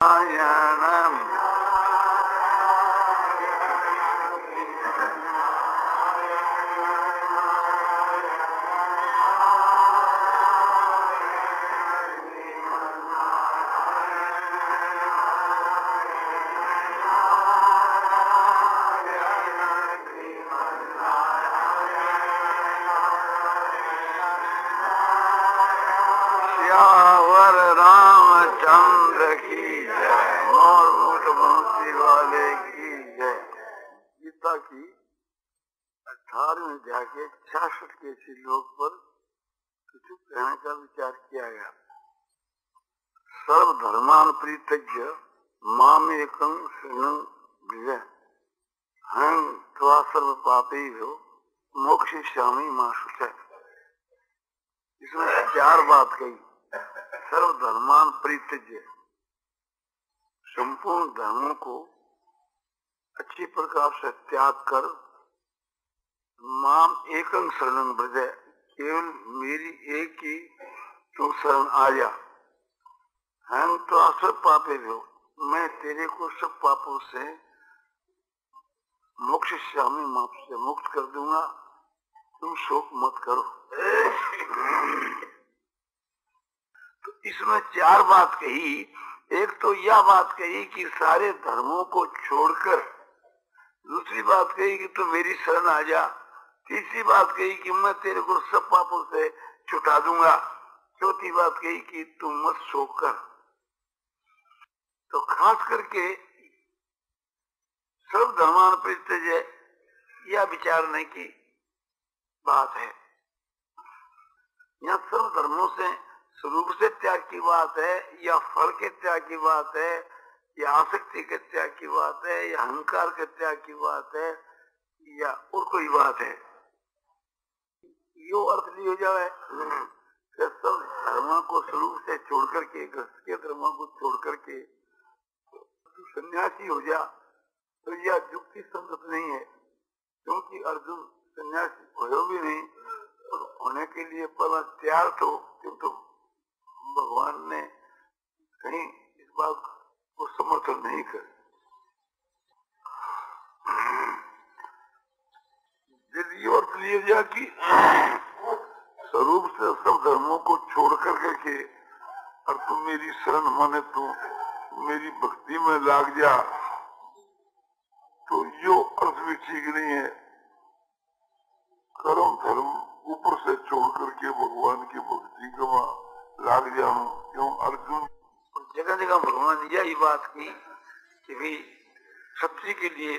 I am. हो मोक्ष श्यामी माँ सुचय इसमें चार बात कही। सर्वधर्मान प्रीतज्ञ संपूर्ण धर्मों को अच्छी प्रकार से त्याग कर माम एकं शरण ब्रज। केवल मेरी एक ही तू शरण आ जा। हम तो सब पापे हो। मैं तेरे को सब पापों से मोक्ष श्यामी माप से मुक्त कर दूँगा। तुम शोक मत करो। तो इसमें चार बात कही। एक तो यह बात कही कि सारे धर्मों को छोड़कर दूसरी बात कही कि तू मेरी शरण आ जा। तीसरी बात कही कि मैं तेरे को सब पापों से छुटा दूँगा। चौथी बात कही कि तू मत शोक कर। तो खास करके सब धर्मान परित्यज यह विचारने की बात है। यहाँ सर्व धर्मों से, स्वरूप से त्याग की बात है, या फल के त्याग की बात है, या आसक्ति के त्याग की बात है, या अहंकार के त्याग की बात है, या और कोई बात है। यो अर्थ लियो जाए, कि सब धर्म को स्वरूप से छोड़ करके के धर्म को छोड़ करके सन्यासी हो जा तो यह युक्ति संगत नहीं है। क्योंकि अर्जुन सन्यासी हो भी नहीं, और होने के लिए पहला तैयार तो किंतु भगवान ने कहीं इस बात को समर्थन नहीं कर यदि लिया जाए कि स्वरूप से सब धर्मों को छोड़ कर करके और तुम मेरी शरण माने, तू मेरी भक्ति में लाग जा। तो यो अर्थ भी ठीक नहीं है। कर्म धर्म ऊपर से छोड़ करके भगवान की भक्ति का लाग जाऊँ क्यों अर्जुन? जगह जगह भगवान यही बात की कि भाई सत्य के लिए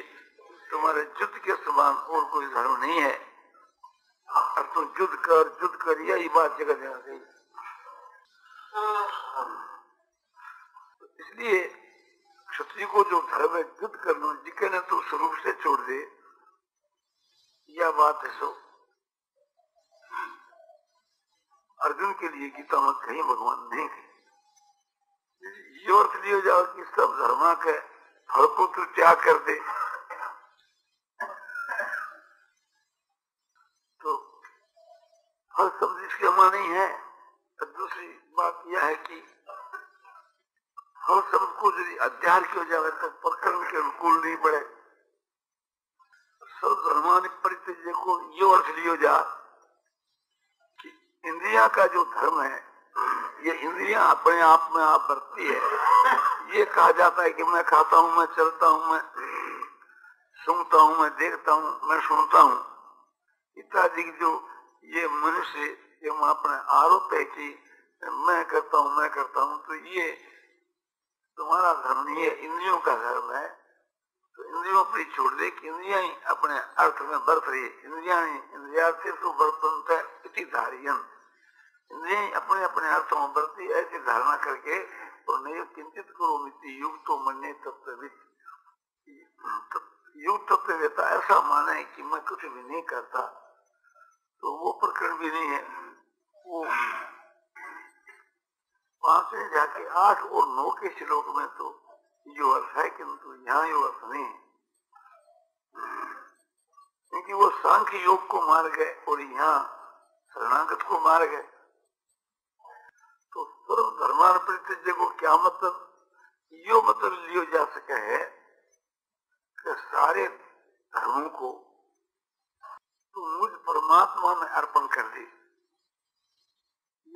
तुम्हारे युद्ध के समान और कोई धर्म नहीं है। और तुम युद्ध कर युद्ध कर, यही बात जगह जगह गई। इसलिए क्षत्रिय को जो धर्म है युद्ध करना जिके ने तू स्वरूप से छोड़ दे, यह बात है सो। अर्जुन के लिए गीता में कहीं भगवान नहीं कही ये अर्थ लिया जाओ कि सब धर्मा के फल को तू त्याग कर दे। तो फल शब्द इसके मानी है दूसरी बात यह है कि फल शब्द को यदि अध्यार किया जाए तो प्रकरण के अनुकूल नहीं पड़े। सब धर्मान परिचय को ये अर्थ लियो जा कि इंद्रिया का जो धर्म है, ये इंद्रिया अपने आप में आप बरती है। ये कहा जाता है कि मैं खाता हूँ, मैं चलता हूँ, मैं सुनता हूँ, मैं देखता हूँ, मैं सुनता हूँ। इत्यादि जो ये मनुष्य, ये अपने आरोप है कि मैं करता हूँ, मैं करता हूँ तो ये तुम्हारा धर्म नहीं है, इंद्रियों का धर्म है। तो इंद्रियों पर छोड़ दे कि इंद्रिया ही अपने अर्थ में बरत रही इंद्रिया ही इंद्रिया से तो बर्तन इति धारियन। इंद्रिया अपने अपने अर्थों में बरती, ऐसी धारणा करके और नहीं किंचित करो मिट्टी युग तो मन्य तत्व युग तत्व रहता ऐसा माना है कि मैं कुछ भी नहीं करता। तो वो प्रकरण भी नहीं है। वो पाँचवें जाके आठ और नौ के श्लोक में तो जो अर्थ है किंतु यहाँ यो अर्थ नहीं है। क्योंकि वो सांख्य योग को मार गए और यहाँ शरणागत को मार गए। तो सर्व धर्मान प्रतिज्ञ को क्या मतलब? यो मतलब लियो जा सके है कि सारे धर्मों को तू मुझ परमात्मा में अर्पण कर दे।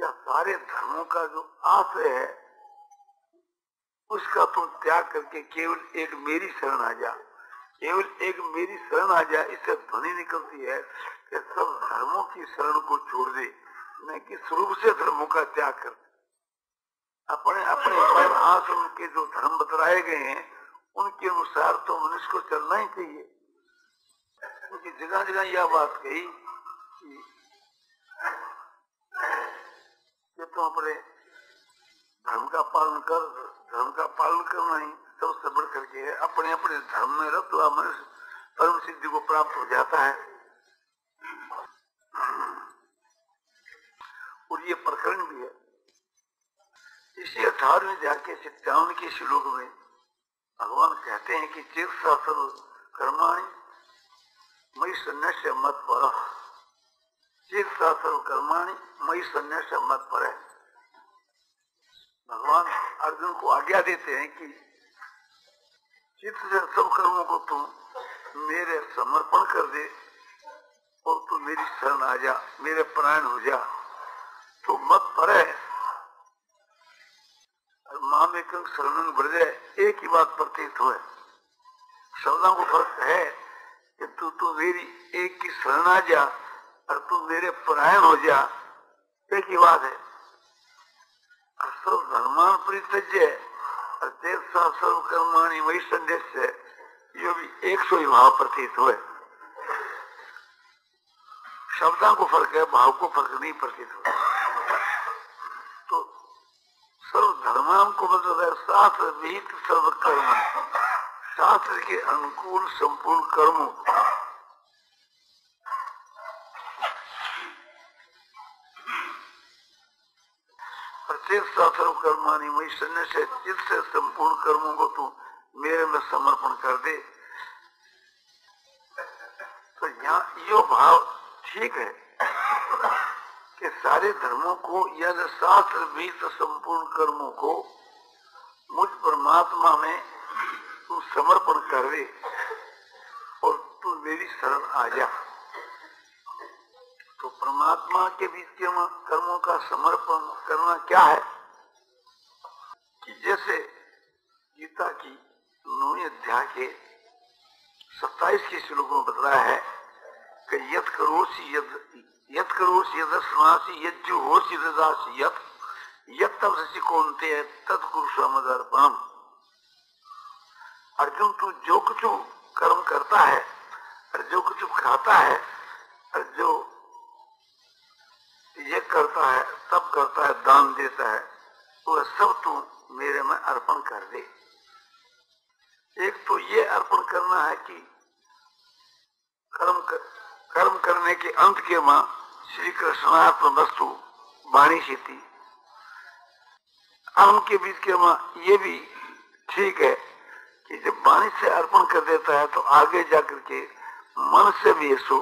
या सारे धर्मों का जो आशय है, उसका तुम त्याग करके केवल एक मेरी शरण आ जा। केवल एक मेरी शरण आ जा, इससे ध्वनि निकलती है कि सब धर्मों की शरण को छोड़ दे। मैं किस रूप से धर्मों का त्याग कर अपने अपने आश्रम के जो धर्म बतलाए गए हैं, उनके अनुसार तो मनुष्य को चलना ही चाहिए। क्योंकि जगह जगह यह बात कही तुम अपने धर्म का पालन कर, धर्म का पालन करना ही सबसे बढ़ करके है अपने अपने धर्म में रख हुआ मनुष्य परम सिद्धि को प्राप्त हो जाता है। और ये प्रकरण भी है। इसी अठारहवें जाके सत्तावन के श्लोक में भगवान कहते हैं कि चिरशासन कर्माणी, मई संन्यास मत पर चिरशासन कर्माणी मई संन्यास मत पर भगवान अर्जुन को आज्ञा देते हैं कि चित्त से सब कर्मों को तुम मेरे समर्पण कर दे और तू मेरी शरण आ जा मेरे प्राण हो जा तो मत पर माँ में कंग शरण बढ़ जाए एक ही बात प्रतीत हो शब्दों को फ़र्क है कि तू तू मेरी एक की शरण आ जा और तू मेरे प्राण हो जा। एक ही बात है। सब धर्मान परित्यज्य सर्व कर्माणी वही संदेश है ये भी एक सौ ही भाव प्रतीत हुए। शब्दों को फ़र्क है, भाव को फ़र्क नहीं प्रतीत हुआ तो सर्व धर्मान को मतलब है, शास्त्र विहित सर्व कर्म शास्त्र के अनुकूल, संपूर्ण कर्मों प्रत्येक सर्व कर्मानी वही शून्य से चित से संपूर्ण कर्मों को तू मेरे में समर्पण कर दे। तो यहाँ यो भाव ठीक है कि सारे धर्मों को यदि शास्त्र भी तो संपूर्ण कर्मों को मुझ परमात्मा में तू समर्पण कर दे और तू मेरी शरण आ जा। तो परमात्मा के बीच कर्मों का समर्पण करना क्या है? कि जैसे गीता की नौवीं अध्याय के सत्ताईस के श्लोक में बतलाया है कि यद करोसी यद यद करोसी यद स्नासी यद जो होसी दासी यद यद तब से कौनते तत्कुरु समर्पणम अर्जुन तू जो कुछ कर्म करता है, और जो कुछ खाता है, और जो ये करता है तब करता है दान देता है। वो सब तू मेरे में अर्पण कर दे। एक तो ये अर्पण करना है कि कर्म कर, कर्म करने के अंत के माँ श्री कृष्णात्म वस्तु वाणी से थी के बीच के माँ ये भी ठीक है कि जब वाणी से अर्पण कर देता है तो आगे जाकर के मन से भी सो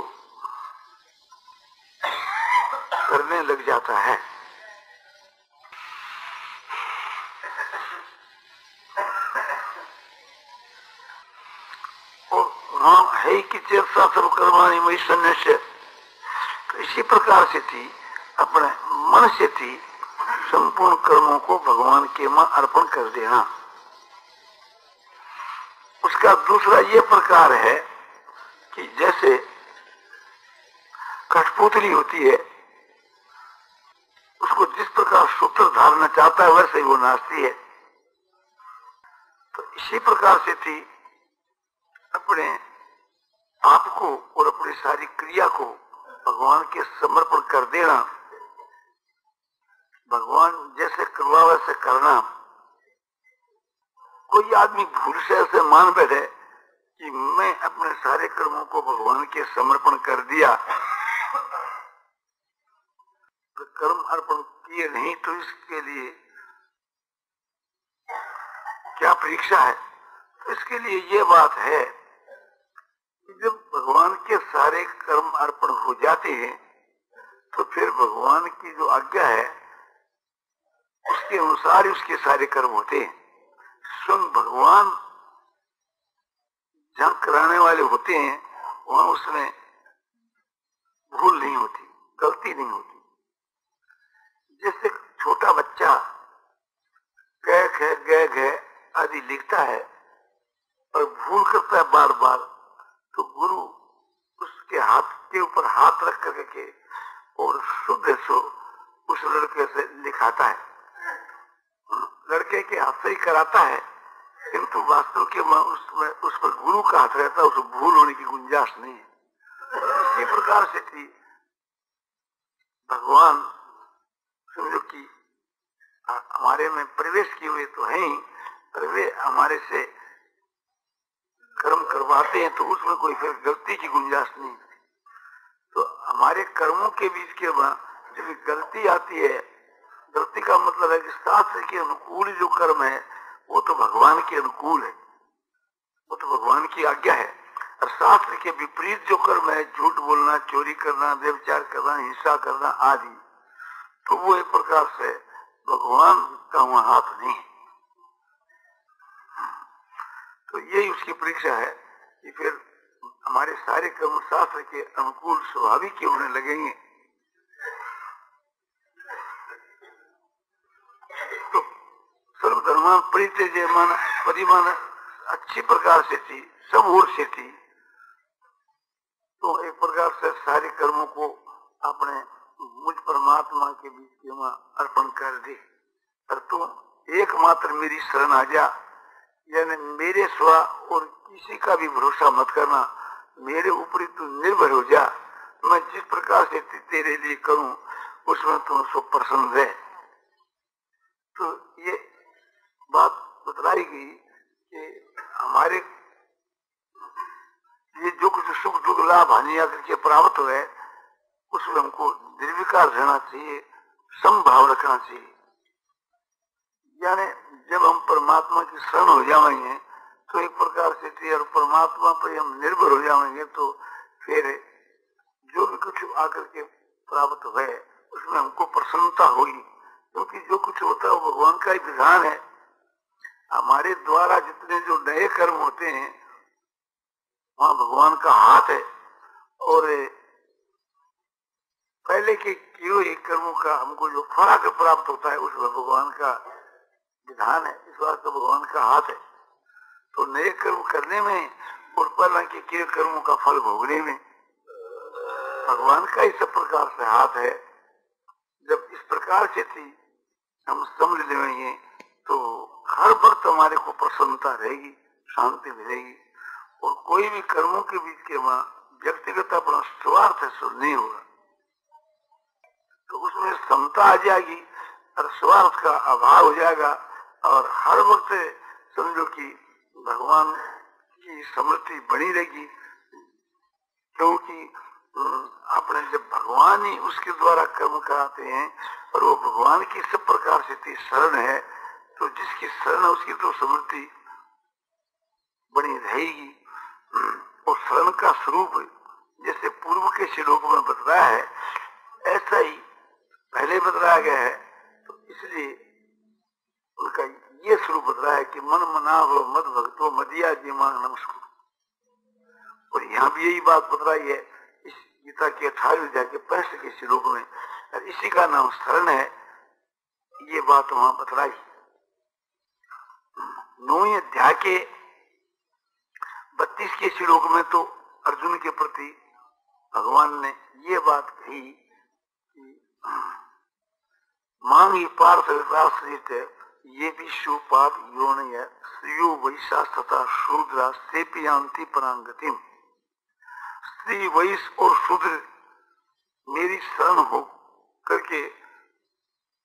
करने लग जाता है। वहाँ है कि चेता सर्वकर्माणी मई संन्यास तो इसी प्रकार से थी, अपने मन से थी, संपूर्ण कर्मों को भगवान के माँ अर्पण कर देना। उसका दूसरा ये प्रकार है कि जैसे कठपुतली होती है उसको जिस प्रकार सूत्र धारना चाहता है वैसे ही वो नाचती है। तो इसी प्रकार से थी अपने आप को और अपनी सारी क्रिया को भगवान के समर्पण कर देना। भगवान जैसे करवा वैसे करना। कोई आदमी भूल से ऐसे मान बैठे कि मैं अपने सारे कर्मों को भगवान के समर्पण कर दिया। तो कर्म अर्पण किए नहीं तो इसके लिए क्या परीक्षा है? तो इसके लिए ये बात है कि जब भगवान के सारे कर्म अर्पण हो जाते हैं तो फिर भगवान की जो आज्ञा है, उसके अनुसार ही उसके सारे कर्म होते हैं। स्वयं भगवान जहाँ कराने वाले होते हैं, वहाँ उसमें भूल नहीं होती, गलती नहीं होती। जैसे छोटा बच्चा कह ख गह घ आदि लिखता है और भूल करता है बार बार तो गुरु उसके हाथ के ऊपर हाथ रख करके और शुद्ध सो उस लड़के से लिखाता है। लड़के के हाथ से ही कराता है, किंतु वास्तव के उसमें, उस पर गुरु का हाथ रहता है, उसे भूल होने की गुंजाइश नहीं है। इसी प्रकार से थी। भगवान समझो कि हमारे में प्रवेश किए हुए तो है ही, पर वे हमारे से कर्म करवाते हैं तो उसमें कोई फिर गलती की गुंजाइश नहीं तो हमारे कर्मों के बीच के जब गलती आती है, गलती का मतलब है कि शास्त्र के अनुकूल जो कर्म है, वो तो भगवान के अनुकूल है। वो तो भगवान की आज्ञा है। और शास्त्र के विपरीत जो कर्म है, झूठ बोलना, चोरी करना व्यवचार करना, हिंसा करना आदि तो वो एक प्रकार से भगवान का वहाँ हाथ नहीं तो यही उसकी परीक्षा है कि फिर हमारे सारे कर्म शास्त्र के अनुकूल स्वाभाविक ही होने लगेंगे तो सर्वधर्मान परिचय मन परिमान अच्छी प्रकार से थी, सब ओर से थी। तो एक प्रकार से सारे कर्मों को अपने परमात्मा के बीच के वहाँ अर्पण कर दे। और तुम एकमात्र मेरी शरण आ जा। यानी मेरे स्व और किसी का भी भरोसा मत करना। मेरे ऊपर तू निर्भर हो जा। मैं जिस प्रकार से तेरे लिए करूँ, उसमें तुम सो प्रसन्न है तो ये बात बतलाई गई कि हमारे ये जो कुछ सुख दुख लाभ हानि आकर के प्राप्त हुए उसमें हमको निर्विकार रहना चाहिए, संभाव रखना चाहिए। यानी जब हम परमात्मा की शरण हो जाएँगे तो एक प्रकार से और परमात्मा पर हम निर्भर हो जाएँगे तो फिर जो भी कुछ आकर के प्राप्त हुए, उसमें हमको प्रसन्नता होगी। क्योंकि जो कुछ होता है भगवान का ही विधान है। हमारे द्वारा जितने जो नए कर्म होते हैं, वहाँ भगवान का हाथ है। और पहले के किए कर्मों का हमको जो फल प्राप्त होता है उसमें भगवान का विधान है, इस बात तो भगवान का हाथ है। तो नए कर्म करने में और पहला के किए कर्मों का फल भोगने में भगवान का इस प्रकार से हाथ है। जब इस प्रकार से थी, हम समझ लेंगे तो हर वक्त हमारे को प्रसन्नता रहेगी, शांति मिलेगी। और कोई भी कर्मों के बीच के वहाँ व्यक्तिगत अपना स्वार्थ है नहीं होगा। तो उसमें समता आ जाएगी, और स्वार्थ का अभाव हो जाएगा, और हर वक्त समझो कि भगवान की समृद्धि बनी रहेगी। क्योंकि अपने जब भगवान ही उसके द्वारा कर्म कराते हैं, और वो भगवान की सब प्रकार से शरण है तो जिसकी शरण है उसकी तो समृद्धि बनी रहेगी। और शरण का स्वरूप जैसे पूर्व के श्लोक में बताया है, ऐसा ही पहले बतलाया गया है तो इसलिए उनका ये स्वरूप बतलाया है कि मन मना हो मत भक्तो मदिया जी मान नमस्कार। और यहाँ भी यही बात बतलाई है, इस गीता के अठारह अध्याय के पैंसठ के श्लोक में। और इसी का नाम शरण है, ये बात वहाँ बतलाई। नौ अध्याय के बत्तीस के श्लोक में तो अर्जुन के प्रति भगवान ने ये बात कही मांग पार्थ विकासित ये भी शुपाप योन स्त्रियो वैशा तथा शूद्रा से पियांति परांगति स्त्री वैश और शूद्र मेरी शरण हो करके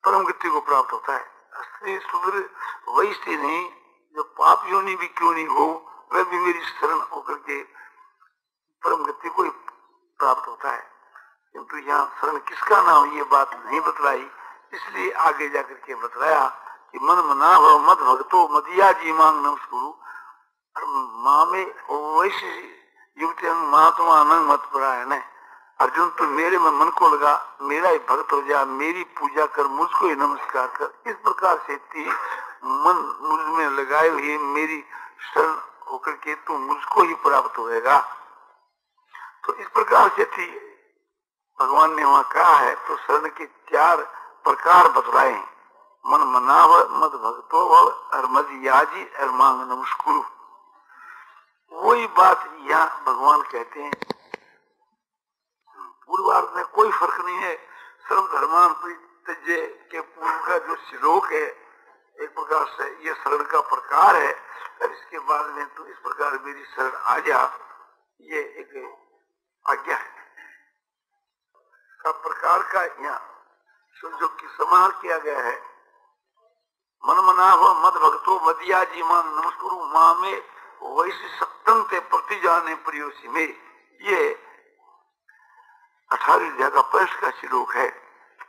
परम गति को प्राप्त होता है। स्त्री शूद्र वैश्य नहीं, जो पाप योनि भी क्यों नहीं हो, वह भी मेरी शरण होकर के परम गति को प्राप्त होता है। किंतु यहाँ शरण किसका नाम, ये बात नहीं बतलाई। इसलिए आगे जाकर के बतलाया कि मन मना हो मत भक्तो मदिया जी मांग नमस्कुरु मामे वैश्य युक्त महात्मा नंग मत परायण है। अर्जुन तो मेरे में मन को लगा, मेरा ही भक्त हो जा, मेरी पूजा कर, मुझको ही नमस्कार कर। इस प्रकार से थी मन मुझमें लगाए हुए मेरी शरण होकर के तू मुझको ही प्राप्त होएगा। तो इस प्रकार से थी भगवान ने वहाँ कहा है तो शरण के चार प्रकार बतलाए। मन मनाव, मद भक्तो भव और मद याजी और मांग नमस्कुरु वही बात यहाँ भगवान कहते हैं पूर्वार्ध में कोई फ़र्क नहीं है। सर्व धर्मान तजे के पूर्व का जो श्लोक है, एक प्रकार से ये शरण का प्रकार है, और इसके बाद में तो इस प्रकार मेरी शरण आ जा, ये एक आज्ञा है। का प्रकार का यहाँ समझो की समार किया गया है। मन मना हो मद भक्तो मदिया जी मान नमस्कुरु माँ में वैसे सत्तम ते प्रति जाने प्रियोसी में। ये अठारह अध्याय का प्रश का श्लोक है।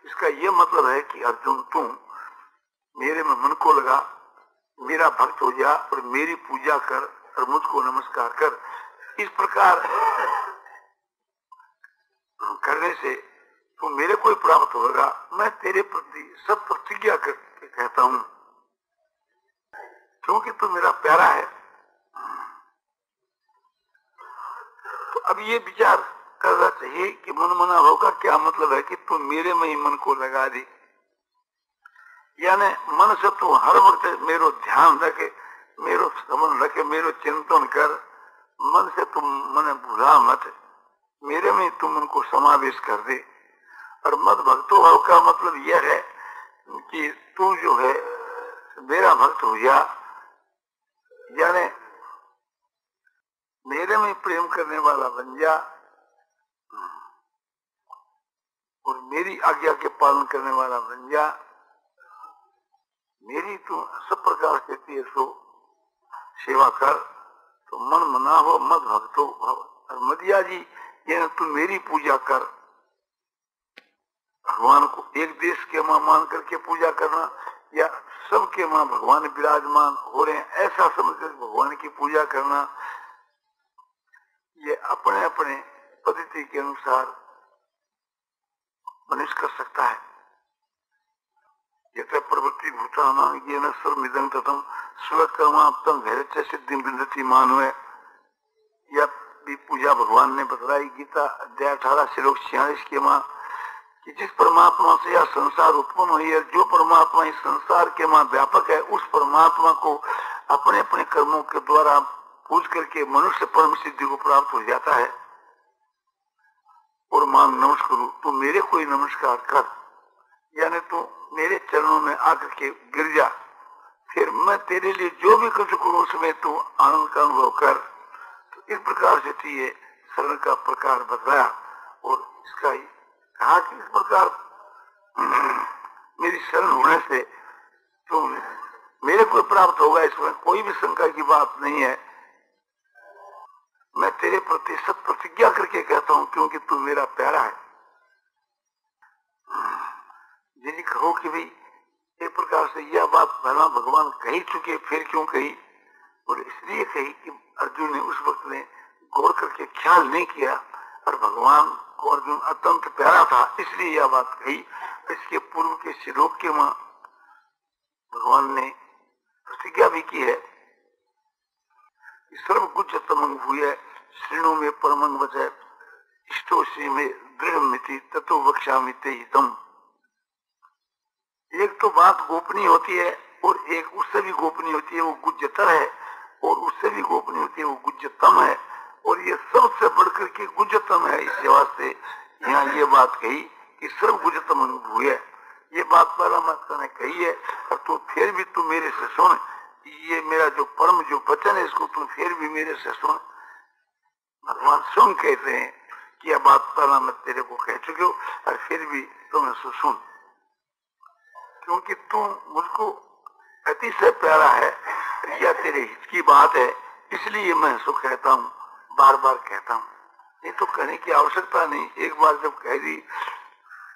इसका ये मतलब है कि अर्जुन, तुम मेरे में मन को लगा, मेरा भक्त हो जा और मेरी पूजा कर और मुझको नमस्कार कर। इस प्रकार करने से तो मेरे को ही प्राप्त होगा। मैं तेरे प्रति सब प्रतिज्ञा करके कहता हूँ। क्योंकि तू मेरा प्यारा है। तो अब ये विचार करना चाहिए कि मन मना होगा, क्या मतलब है कि तू मेरे में ही मन को लगा दी। यानी मन से तू हर वक्त मेरो ध्यान रखे, मेरो समन रखे, मेरो चिंतन कर। मन से तुम मन भूला मत। मेरे में तुम उनको समावेश कर दे। और मत भक्तो भाव का मतलब यह है कि तू जो है, मेरा भक्त हो जा। यानी मेरे में प्रेम करने वाला बन जा और मेरी आज्ञा के पालन करने वाला बन जा। मेरी तू सब प्रकार से तीर्थो सेवा कर। तो मन मना हो मत भक्तो भव। और मदिया जी ये तू मेरी पूजा कर। भगवान को एक देश के माँ मान करके पूजा करना, या सबके माँ भगवान विराजमान हो रहे हैं, ऐसा समझकर भगवान की पूजा करना, ये अपने अपने पद्धति के अनुसार मनुष्य कर सकता है। यथ प्रवृत्ति भूताना, ये न सर्विदंग तथम स्वकर्माप्तम धैर्य सिद्धि बिंदती मानवे। या भी पूजा भगवान ने बतलाई गीता अध्याय अठारह, श्लोक छियालीस के माँ कि जिस परमात्मा से यह संसार उत्पन्न हुई है, जो परमात्मा इस संसार के माँ व्यापक है, उस परमात्मा को अपने अपने कर्मों के द्वारा पूज करके मनुष्य परम सिद्धि को प्राप्त हो जाता है। और मांग नमस्कार, तू मेरे कोई नमस्कार कर। यानी तू मेरे चरणों में आकर के गिर जा। फिर मैं तेरे लिए जो भी कुछ करूँ, उसमें तू आनंद का अनुभव कर। तो इस प्रकार से ये शरण का प्रकार बतलाया और इसका ही कहा कि इस प्रकार मेरी शरण होने से तो मेरे को प्राप्त होगा, इसमें कोई भी शंका की बात नहीं है। मैं तेरे प्रति सत प्रतिज्ञा करके कहता हूँ, क्योंकि तू मेरा प्यारा है। यदि कहो कि भाई, एक प्रकार से यह बात पहला भगवान कही चुके, फिर क्यों कही? और इसलिए कही कि अर्जुन ने उस वक्त ने गौर करके ख्याल नहीं किया। और भगवान को अर्जुन अत्यंत प्यारा था, इसलिए यह बात कही, इसके पूर्व के श्लोक के माँ भगवान ने प्रतिज्ञा भी की है सर्व कुछ तमंग हुए श्रेणु में परमंग बचे इष्टोशी में दृढ़ मिति, तत्व मिते हितम। एक तो बात गोपनीय होती है और एक उससे भी गोपनीय होती है, वो गुज्जतर है, और उससे भी गोपनीय होती है, वो गुज्जतम है। और ये सबसे बढ़कर के गुज्जतम है इस वास्ते यहाँ ये बात कही कि सब गुज्जतम अनुभव है। ये बात पहला माता ने कही है, और तो फिर भी तू मेरे से सुन ये मेरा जो परम जो वचन है, इसको तू फिर भी मेरे से सुन। भगवान सुन कहते हैं कि यह बात पहला मैं तेरे को कह चुके हो, और फिर भी तुम इसको सुन। क्योंकि तू मुझको अतिशय प्यारा है या तेरे हित की बात है, इसलिए मैं इसको कहता हूँ। बार बार कहता हूँ, नहीं तो कहने की आवश्यकता नहीं। एक बार जब कह दी,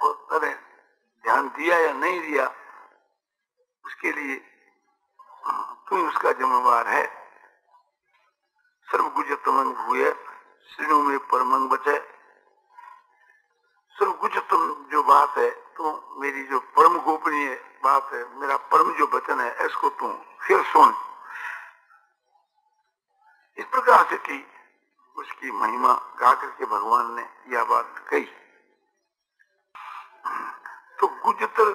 और तने ध्यान दिया या नहीं दिया, उसके लिए, तू उसका जिम्मेवार है। सर्व गुजतम हुए श्रेणु में परमंग बचे। सर्व गुजतम जो बात है तो मेरी जो परम गोपनीय बात है, मेरा परम जो वचन है, इसको तू फिर सुन। इस प्रकार से की उसकी महिमा गा करके भगवान ने यह बात कही। तो गुजतर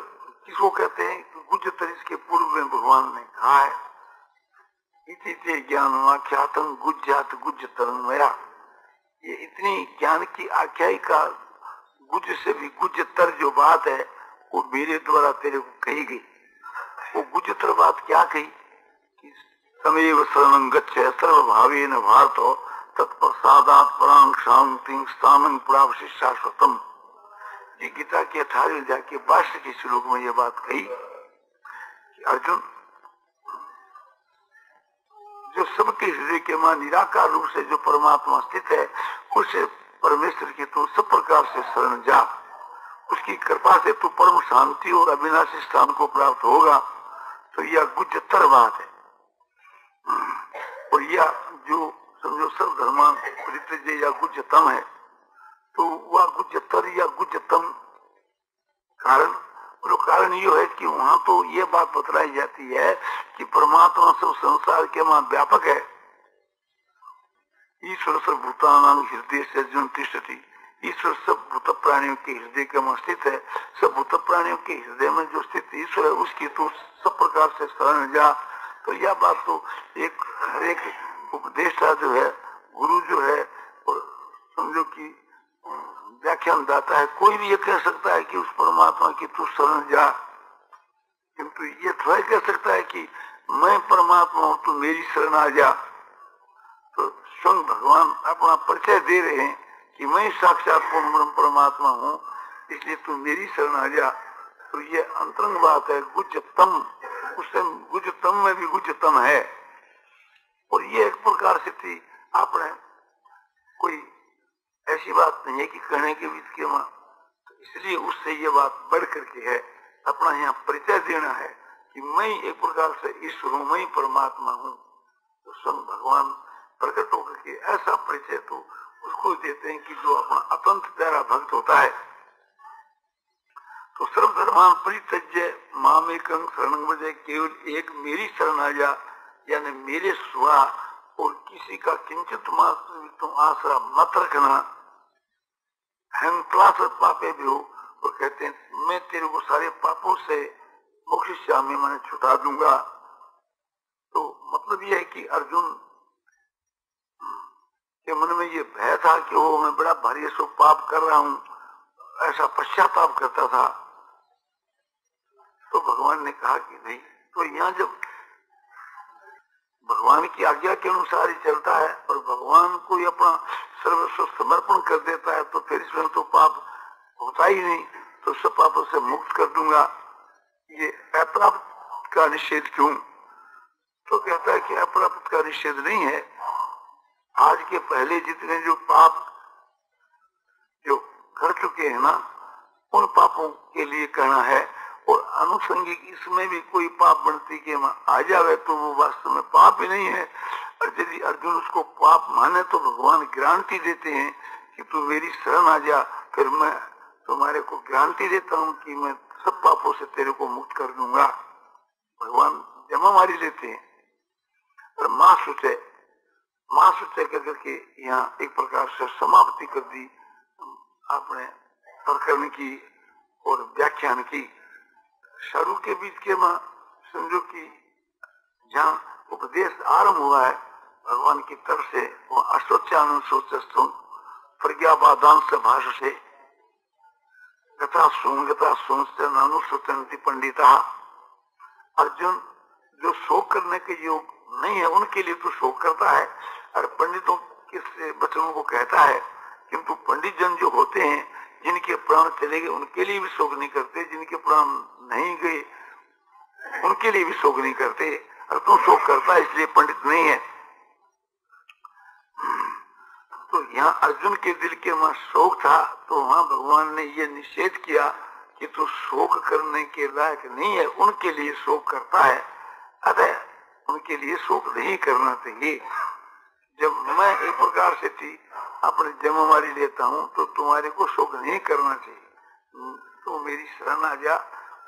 किसको कहते हैं? कि गुजतर इसके पूर्व में भगवान ने कहा है ज्ञान आख्यातम गुज्जात गुज तरंगया ये इतनी ज्ञान की आख्यायिका गुज से भी गुजतर जो बात है, वो मेरे द्वारा तेरे को कही गई। वो गुजतर बात क्या कही? कि समेव शरण गच्छ सर्वभावे न भारत तत्प्रसादात परांग शांति स्थान प्रावशित शाश्वतम। ये गीता के अठारह जाके भाष्य के श्लोक में ये बात कही कि अर्जुन, जो सबके हृदय के माँ निराकार रूप से जो परमात्मा स्थित है, उसे परमेश्वर की तू सब प्रकार से शरण जा। उसकी कृपा से तू परम शांति और अविनाशी स्थान को प्राप्त होगा। तो यह गुजतर बात है। और यह जो समझो सब धर्मान परित्यज या गुजतम है तो वह गुजतर या गुजतम कारण, और कारण ये है कि वहाँ तो ये बात बतलाई जाती है कि परमात्मा सब संसार के वहाँ व्यापक है। ईश्वर सब भूतान हृदय से अर्जुन तिष्ठती। ईश्वर सब भूत प्राणियों के हृदय के में स्थित है। सब भूत प्राणियों के हृदय में जो स्थित ईश्वर है, उसकी तो सब प्रकार से शरण जा। तो यह बात तो एक हर एक उपदेशा जो है, गुरु जो है समझो कि व्याख्यान दाता है, कोई भी ये कह सकता है कि उस परमात्मा की तू शरण जा। किंतु ये थोड़ा कह सकता है कि मैं परमात्मा हूँ, तू मेरी शरण आ जा। तो स्वयं भगवान अपना परिचय दे रहे हैं कि मैं साक्षात पूर्ण परमात्मा हूँ, इसलिए तू मेरी शरण आ जा। तो ये अंतरंग बात है, गुजतम। उससे गुजतम में भी गुजतम है। और ये एक प्रकार से थी आपने कोई ऐसी बात नहीं है कि कहने के बीच के माँ तो इसलिए उससे ये बात बढ़ करके है, अपना यहाँ परिचय देना है कि मैं एक प्रकार से ईश्वर हूँ, मैं परमात्मा हूँ। तो स्वयं भगवान प्रकट होकर के ऐसा परिचय तो उसको देते हैं कि जो अपना अतंत प्यारा भक्त होता है। तो सर्वधर्मान परित्यज्य मामेक शरण केवल एक मेरी शरण आ जा यानी मेरे स्वा और किसी का किंचित मात्र तुम आसरा मत रखना। हम क्लास पापे भी हो और कहते हैं, मैं तेरे को सारे पापों से मोक्ष श्यामी मैंने छुटा दूँगा। तो मतलब यह है कि अर्जुन, के मन में ये भय था कि वो मैं बड़ा भारी सो पाप कर रहा हूँ, ऐसा पश्चाताप करता था। तो भगवान ने कहा कि नहीं तो यहाँ जब भगवान की आज्ञा के अनुसार ही चलता है और भगवान को ही अपना सर्वस्व समर्पण कर देता है तो फिर इसमें तो पाप होता ही नहीं तो सब पापों से मुक्त कर दूँगा। ये अप्राप्त का निषेध क्यों? तो कहता है कि अप्राप्त का निषेध नहीं है। आज के पहले जितने जो पाप जो कर चुके हैं ना, उन पापों के लिए कहना है। और अनुसंगिक इसमें भी कोई पाप बनती के आ जावे तो वो वास्तव में पाप ही नहीं है। और यदि अर्जुन उसको पाप माने तो भगवान गारंटी देते हैं कि तू मेरी शरण आ जा, फिर मैं तुम्हारे को गारंटी देता हूँ कि मैं सब पापों से तेरे को मुक्त कर दूँगा। भगवान जमा मारी लेते हैं। और माँ सोचे माँ सोचे करके यहाँ एक प्रकार से समाप्ति कर दी आपने प्रकरण की और व्याख्यान की। शुरू के बीच के माँ, समझो कि जहाँ उपदेश आरंभ हुआ है, भगवान की तरफ़ से वो अश्वत्यानंद सोचस्तुम प्रज्ञापादान से भाष से गता सुन गता सुन से नानुश्रुतंती पंडिता। अर्जुन, जो शोक करने के योग नहीं है, उनके लिए तो शोक करता है। और पंडितों के वचनों को कहता है, किंतु पंडित जन जो होते हैं जिनके प्राण चले गए, उनके लिए भी शोक नहीं करते। जिनके प्राण नहीं गए, उनके लिए भी शोक नहीं करते। और तू शोक करता इसलिए पंडित नहीं है। तो यहाँ अर्जुन के दिल के वहाँ शोक था तो वहाँ भगवान ने ये निषेध किया कि तू शोक करने के लायक नहीं है, उनके लिए शोक करता है। अतः उनके लिए शोक नहीं करना चाहिए। जब मैं एक प्रकार से थी अपनी जिम्मेवारी लेता हूँ तो तुम्हारे को शोक नहीं करना चाहिए। तो मेरी शरण आ जा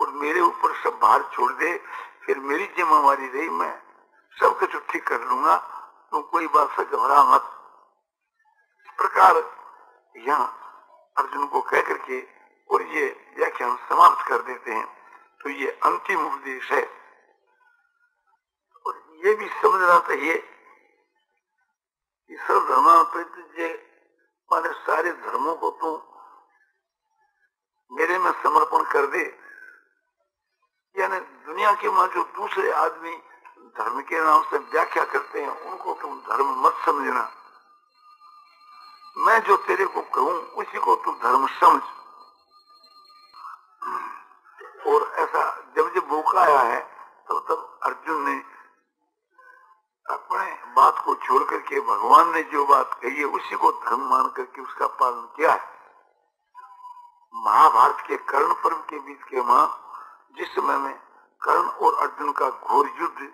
और मेरे ऊपर सब भार छोड़ दे, फिर मेरी जिम्मेवारी रही, मैं सब कुछ ठीक कर लूँगा। तुम कोई बात से घबरा मत। इस प्रकार यहाँ अर्जुन को कह करके और ये व्याख्यान समाप्त कर देते हैं। तो ये अंतिम उपदेश है। और ये भी समझना चाहिए कि सब माने सारे धर्मों को तू मेरे में समर्पण कर दे। यानी दुनिया के माँ जो दूसरे आदमी धर्म के नाम से व्याख्या करते हैं, उनको तुम धर्म मत समझना। मैं जो तेरे को कहूँ, उसी को तू धर्म समझ। और ऐसा जब जब मौका आया है, तब तो तब अर्जुन ने अपने बात को छोड़ करके भगवान ने जो बात कही है, उसी को धर्म मान करके उसका पालन किया है। महाभारत के कर्ण पर्व के बीच के माँ, जिस समय में कर्ण और अर्जुन का घोर युद्ध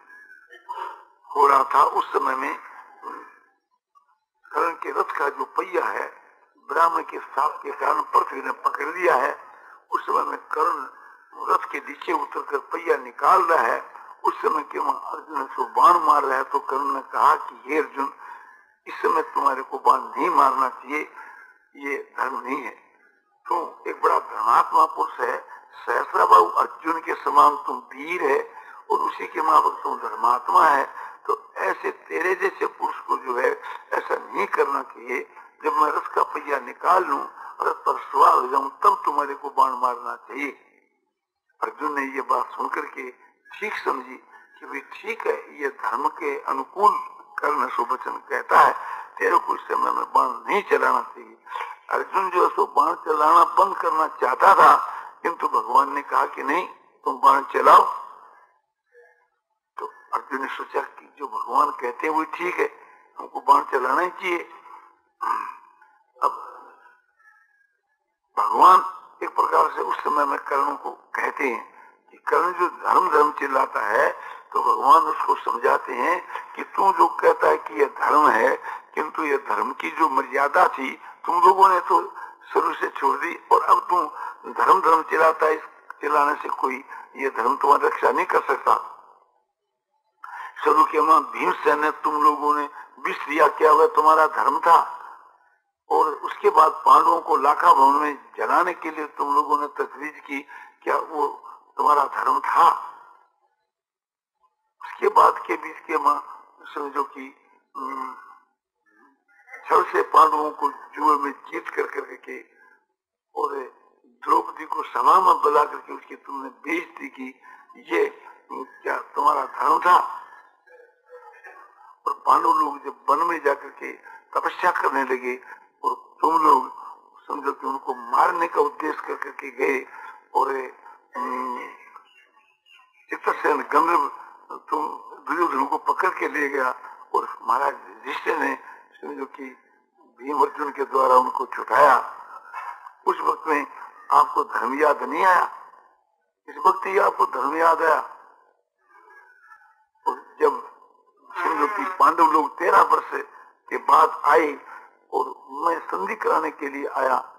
हो रहा था, उस समय में कर्ण के रथ का जो पहिया है, ब्राह्मण के साप के कारण पृथ्वी ने पकड़ लिया है। उस समय में कर्ण रथ के नीचे उतर कर पहिया निकाल रहा है। उस समय के अर्जुन उसको बाण मार रहा है तो कर्ण ने कहा कि हे अर्जुन, इस समय तुम्हारे को बाण नहीं मारना चाहिए, ये धर्म नहीं है। तो एक बड़ा धर्मात्मा पुरुष है सहसरा बाबू अर्जुन के समान तुम वीर है, और उसी के माफक तुम धर्मात्मा है तो ऐसे तेरे जैसे पुरुष को जो है, ऐसा नहीं करना चाहिए। जब मैं रस का पहिया निकाल लू रथ पर सवार हो जाऊँ तब तुम्हारे को बाण मारना चाहिए। अर्जुन ने ये बात सुनकर के ठीक समझी कि भाई ठीक है, ये धर्म के अनुकूल कर्ण सुबचन कहता है, तेरे को समय में बाण नहीं चलाना चाहिए। अर्जुन जो है बाण चलाना बंद करना चाहता था, किंतु भगवान ने कहा कि नहीं, तुम बाण चलाओ। तो अर्जुन ने सोचा कि जो भगवान कहते हैं वो ठीक है, हमको बाण चलाना ही चाहिए। अब भगवान एक प्रकार से उस समय में कर्णों को कहते हैं। कर्ण जो धर्म धर्म चिल्लाता है तो भगवान उसको समझाते हैं कि तू जो कहता है कि यह धर्म है, किंतु यह धर्म की जो मर्यादा थी, तुम लोगों ने तो शुरू से छोड़ दी और अब तू धर्म धर्म चिल्लाता है चिल्लाने से कोई ये धर्म तुम्हारी रक्षा नहीं कर सकता। शुरू के माँ भीमसेन ने तुम लोगों ने विष दिया, क्या वह तुम्हारा धर्म था? और उसके बाद पांडवों को लाखा भवन में जलाने के लिए तुम लोगों ने तजवीज की, क्या वो तुम्हारा धर्म था। उसके बाद के बीच के समझो कि से पांडवों को जुए में जीत कर करके और द्रौपदी को सभा में बुला करके उसकी तुमने बेइज्जती की, ये क्या तुम्हारा धर्म था? और पांडव लोग जब वन में जाकर के तपस्या करने लगे और तुम लोग समझो कि उनको मारने का उद्देश्य कर करके गए और चित्रसेन गंधर्व तुम दुर्योधन को पकड़ के ले गया और महाराज जिससे ने समझो कि भीम अर्जुन के द्वारा उनको छुटाया, उस वक्त में आपको धर्म याद नहीं आया? इस वक्त ही आपको धर्म याद आया? और जब समझो कि पांडव लोग तेरह वर्ष के बाद आए और मैं संधि कराने के लिए आया